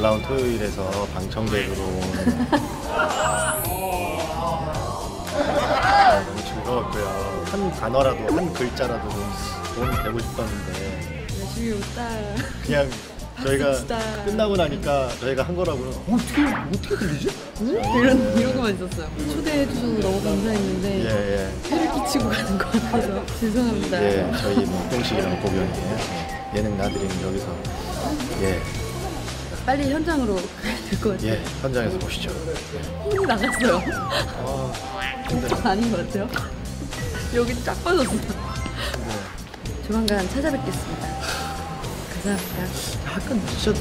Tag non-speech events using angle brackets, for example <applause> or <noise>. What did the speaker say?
놀라운 토요일에서 방청객으로 온 아, 너무 즐거웠고요. 한 단어라도 한 글자라도 좀 도움이 되고 싶었는데 열심히 웃다. 그냥 저희가 <laughs> 진짜. 끝나고 나니까 저희가 한 거라고는 어떻게 어떻게 들리지? 이런 이런 거만 있었어요. 초대해 주셔서 너무 감사했는데 예 예. 해를 끼치고 가는 것 같아서 <laughs> 죄송합니다. 예, 저희 뭐 공식이라는 공연이에요. 예, 예능 나들이는 여기서 예, 빨리 현장으로 가야 될 것 같아요. 예, 현장에서 보시죠. 힘이 나갔어요. 아, 아닌 것 같아요. 여기 쫙 빠졌어요. 조만간 찾아뵙겠습니다. 감사합니다. 약간 진짜